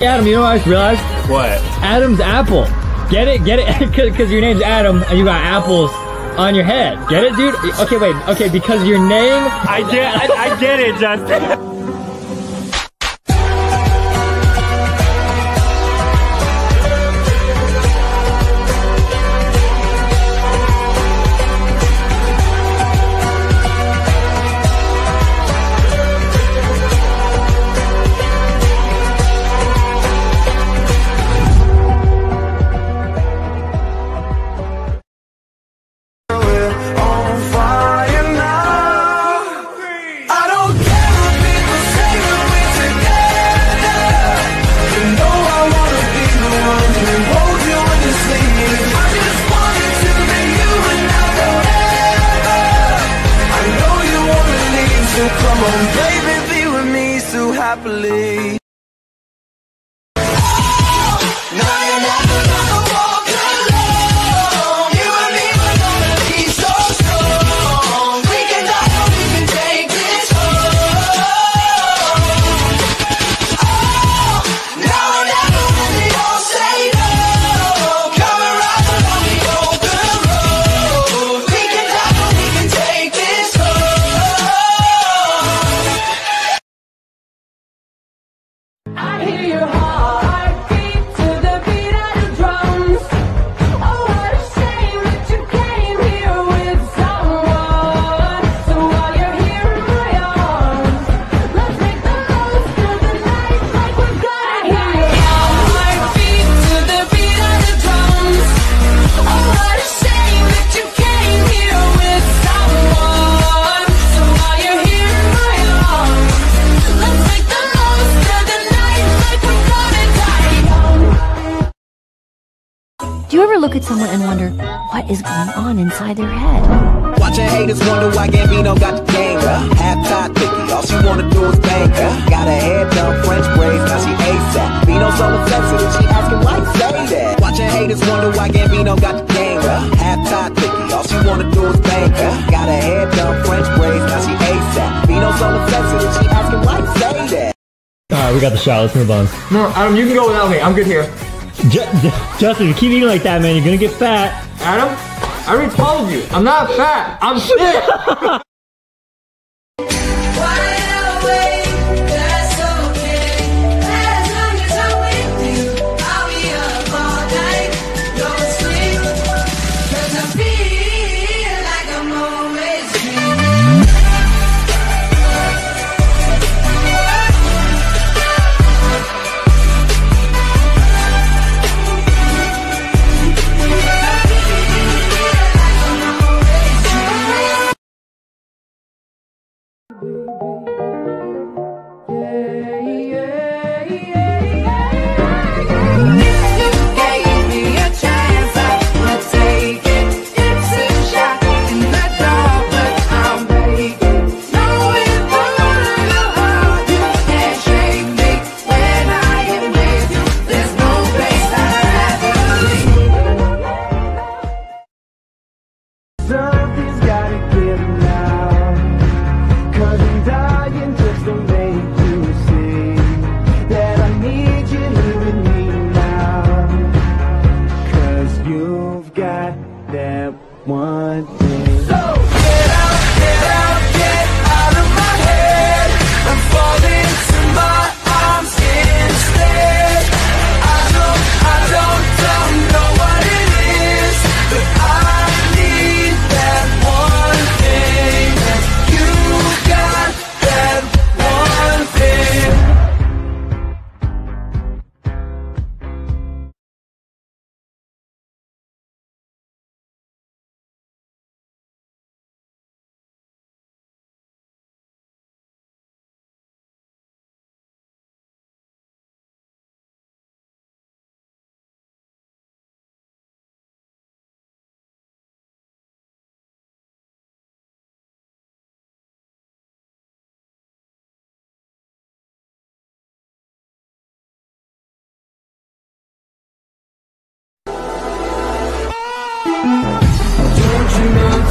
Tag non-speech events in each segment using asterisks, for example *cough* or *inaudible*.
Adam, you know what I just realized? What? Adam's apple. Get it? Get it? *laughs* Because your name's Adam and you got apples on your head. Get it, dude? Okay, wait. Okay, because your name. I get, I, I get it, Justin. *laughs* Do you ever look at someone and wonder what is going on inside their head? Watching haters wonder why Gambino got the game. Half tied picky, all she wanna do is bang. Got her hair done, French braids, now she ASAP. Bino so insensitive, she asking why you say that. Watching haters wonder why Gambino got the game. Half tied picky, all she wanna do is bang. Got her hair done, French braids, now she ASAP. Bino so insensitive, she asking why you say that. Alright, we got the shot. Let's move on. No, Adam, you can go without me. I'm good here. Ju- Ju- Justin, if you keep eating like that, man, you're gonna get fat. Adam, I already told you. I'm not fat. I'm *laughs* fit. Cause I'm dying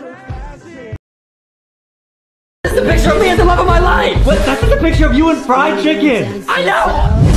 It's the picture of me and the love of my life! What? That's just a picture of you and fried chicken! I know!